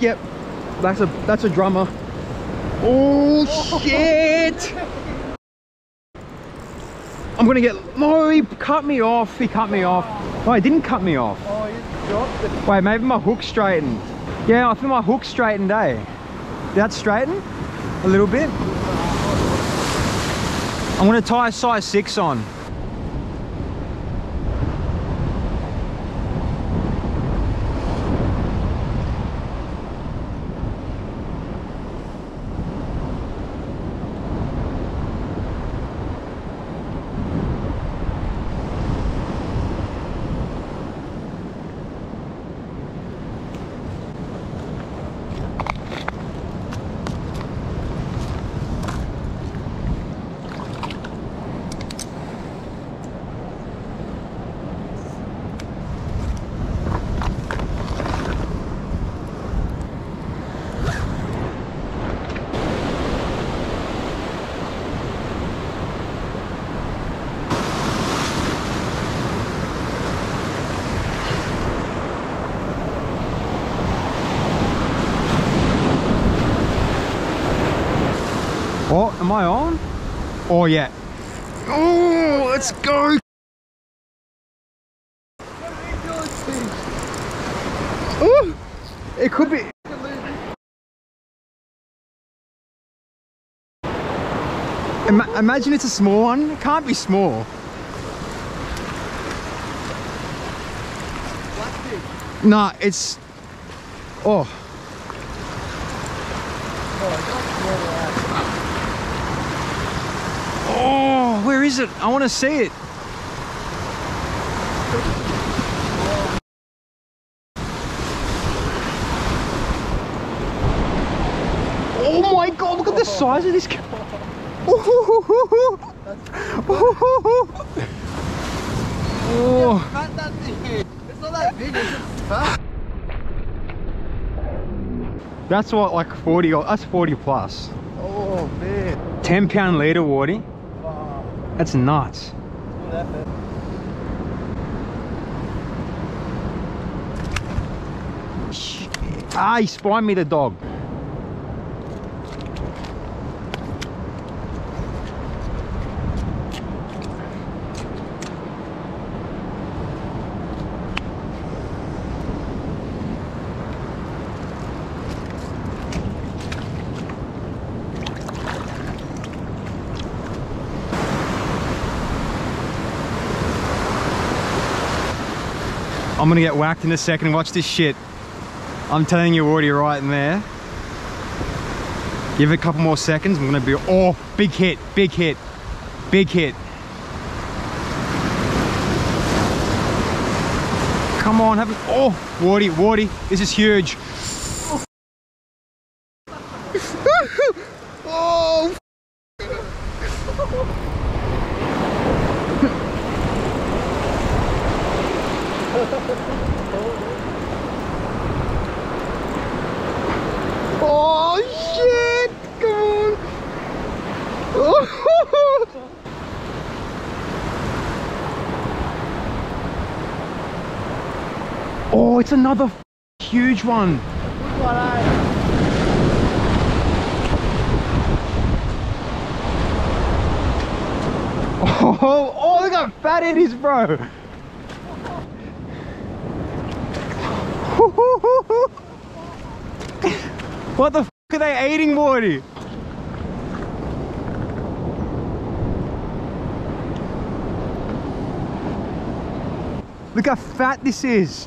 Yep. That's a that's a drummer. Oh shit! I'm gonna get no he cut me off. He cut me off. Oh he didn't cut me off. Oh, you dropped it. Wait, maybe my hook straightened. Yeah, I think my hook straightened, eh? Did that straighten? A little bit? I'm gonna tie a size six on. Oh, am I on? Oh yeah. Oh, let's go. Ooh, it could be. Ima- imagine it's a small one. It can't be small. Plastic. Nah, it's. Oh, Oh, oh, where is it? I want to see it. Oh my god, look at the size of this. Oh. Cut that thing. It's not that big, it's just fat. That's what, like 40, that's 40 plus. Oh, man. 10 pound leader, Wardy. That's nuts. Ah, he me, the dog. I'm gonna get whacked in a second. Watch this shit. I'm telling you already right in there. Give it a couple more seconds. I'm gonna be, oh, big hit, big hit, big hit. Come on, have it, oh, Wardy, Wardy, this is huge. oh, Oh Oh, it's another huge one. One, eh? Oh, oh, look how fat it is, bro. what the are they eating, Morty? Look how fat this is.